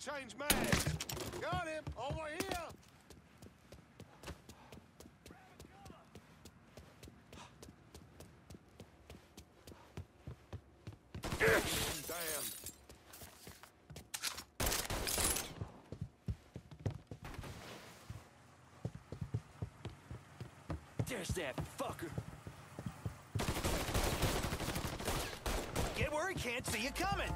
change mags. Got him. Over here. There's that fucker. Get where he can't see you coming.